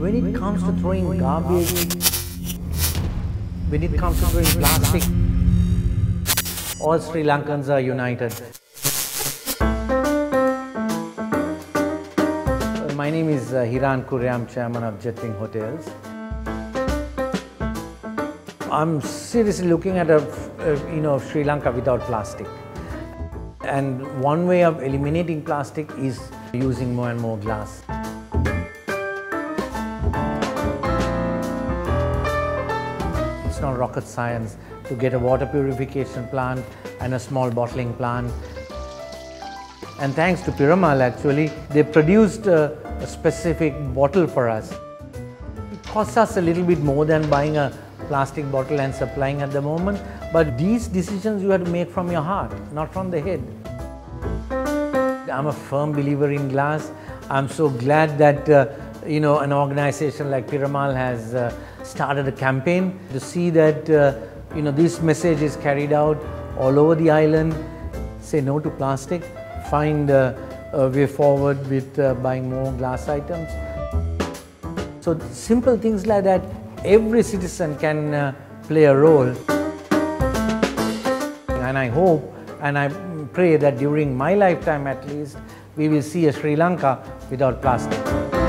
comes to throwing garbage, when it comes to throwing plastic, all Sri Lankans are united. Uh, My name is uh, Hiran Cooray, chairman of Jetwing Hotels. I'm seriously looking at a, uh, you know, Sri Lanka without plastic. And one way of eliminating plastic is using more and more glass. Not rocket science to get a water purification plant and a small bottling plant. And thanks to Piramal actually, they produced a, a specific bottle for us. It costs us a little bit more than buying a plastic bottle and supplying at the moment, but these decisions you have to make from your heart, not from the head. I'm a firm believer in glass. I'm so glad that uh, you know an organization like Piramal has uh, started a campaign to see that uh, you know this message is carried out all over the island. Say no to plastic. Find uh, a way forward with uh, buying more glass items. So simple things like that, every citizen can uh, play a role. And I hope and I pray that during my lifetime at least, we will see a Sri Lanka without plastic.